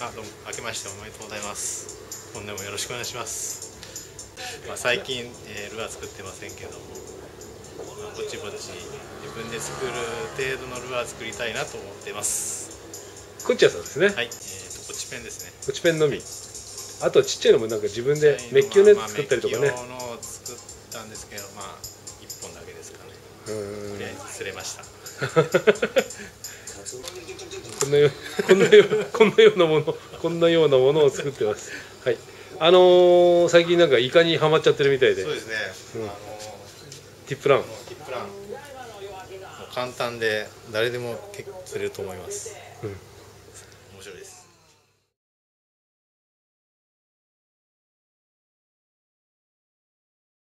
あどうも明けましておめでとうございます。本年もよろしくお願いします、まあ、最近、えールアー作ってませんけども、まあぼちぼち自分で作る程度のルアー作りたいなと思ってます。こっちゃさんですね、はい、えー、とポチペンですね。こっちペンのみ。あとちっちゃいのもなんか自分でメッキ用のやつ作ったりとかね、メッキ用のを作ったんですけどまあ1本だけですかね。うーん。とりあえず釣れました こんなよこんなよこんなようなものこんなようなものを作ってます。はい。あのー最近なんかイカにはまっちゃってるみたいで。そうですね、うん。あのティップラン。ティップラン。簡単で誰でも釣れると思います。うん